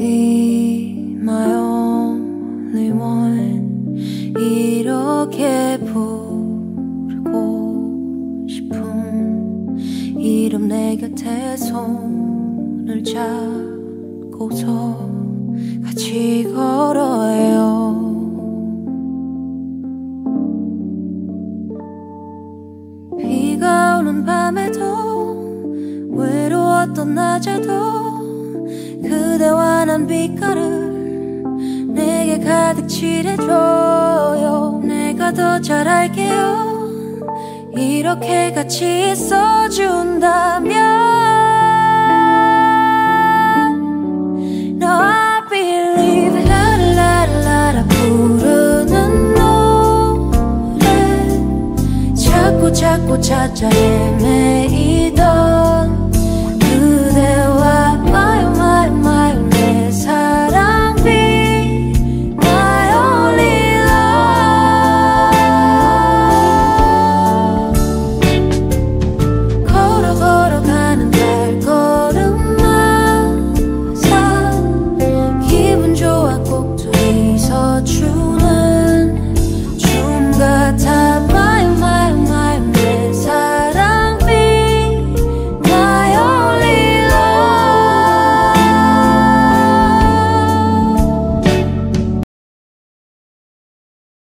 Be my 이렇게 부르고 싶은 이름 내 곁에 손을 잡고서 같이 걸어요. 비가 오는 밤에도 외로웠던 낮에도 난 빛깔을 내게 가득 칠해줘요. 내가 더 잘할게요. 이렇게 같이 있어준다면 No I believe 라라라라 부르는 노래. 자꾸 자꾸 찾아 헤매이던